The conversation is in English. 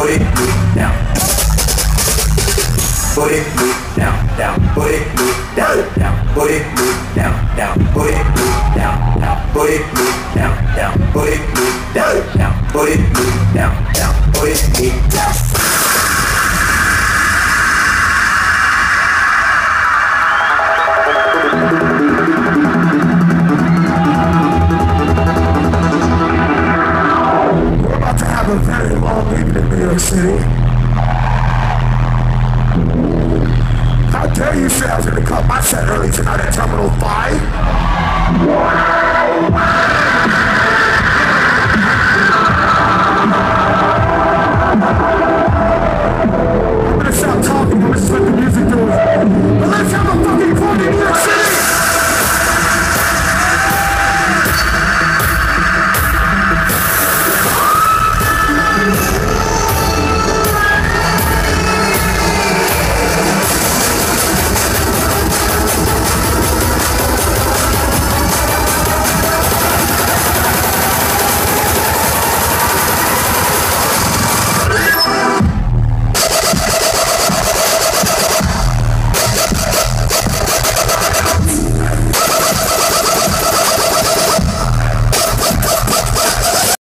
put it loose down. Put it loose down, down, put it loose down, down, put it loose down, down, put it loose down, down, put it loose down, down, put it loose down, down, put it loose down, down, put it loose down. Have a very long evening in New York City. How dare you say I was gonna cut my set early tonight at Terminal 5?